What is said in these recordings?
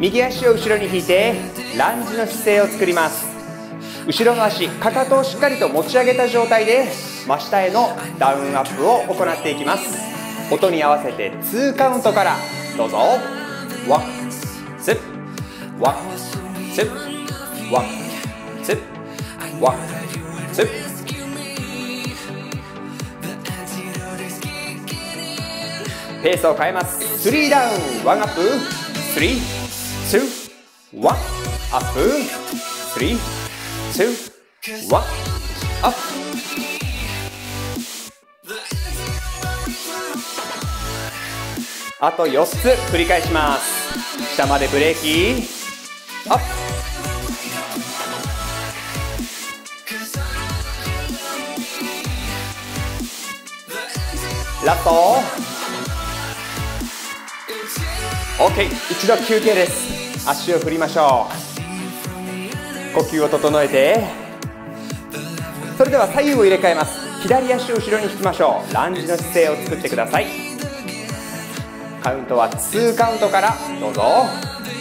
右足を後ろに引いてランジの姿勢を作ります。後ろの足かかとをしっかりと持ち上げた状態で真下へのダウンアップを行っていきます。音に合わせて2カウントからどうぞ。 one two one two one two one twoペースを変えます。3ダウン。1アップ。Two, one, up. Three, two, one, up. あと4つ繰り返します。下までブレーキ、アップ。ラスト OK 一度休憩です。足を振りましょう。呼吸を整えて。それでは左右を入れ替えます。左足を後ろに引きましょう。ランジの姿勢を作ってください。カウントは2カウントからどうぞ。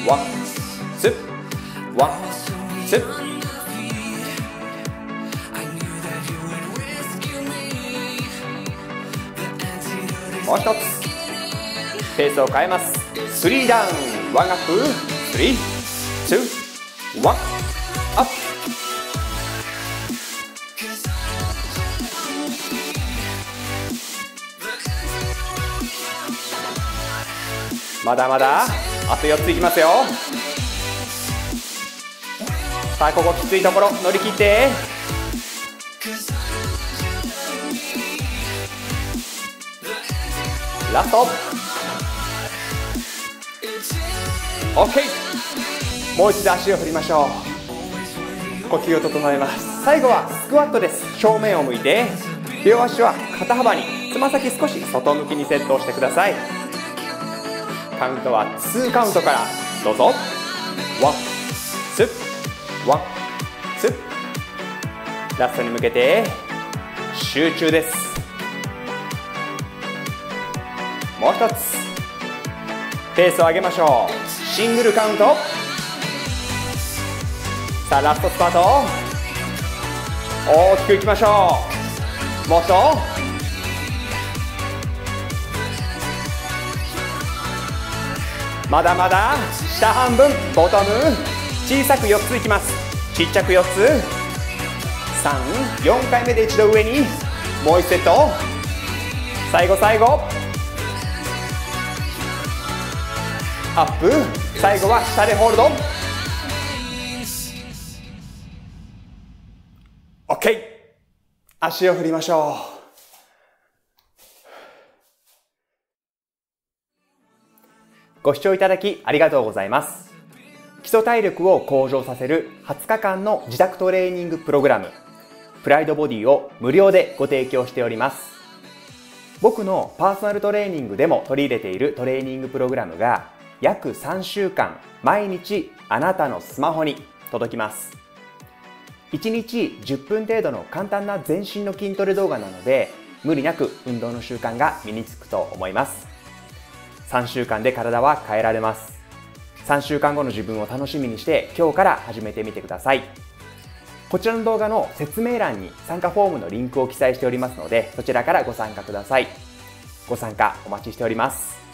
one two one two。もう一つ。ペースを変えます。3ダウン1アップ321アップまだまだあと4ついきますよ。さあここきついところ乗り切って。ラスト。OK もう一度足を振りましょう。呼吸を整えます。最後はスクワットです。正面を向いて。両足は肩幅に。つま先少し外向きにセットをしてください。カウントは2カウントから。どうぞ。ワンツーワンツー。ラストに向けて。集中です。もう一つ。ペースを上げましょう。シングルカウント。さあラストスパート。大きくいきましょう。もう一度まだまだ。下半分。ボトム。小さく4ついきます。ちっちゃく4つ。34回目で一度上に。もう1セット。最後最後。アップ。最後は下でホールド。OK 足を振りましょう。ご視聴いただきありがとうございます。基礎体力を向上させる20日間の自宅トレーニングプログラム。プライドボディを無料でご提供しております。僕のパーソナルトレーニングでも取り入れているトレーニングプログラムが約3週間毎日あなたのスマホに届きます。1日10分程度の簡単な全身の筋トレ動画なので無理なく運動の習慣が身につくと思います。3週間で体は変えられます。3週間後の自分を楽しみにして今日から始めてみてください。こちらの動画の説明欄に参加フォームのリンクを記載しておりますのでそちらからご参加ください。ご参加お待ちしております。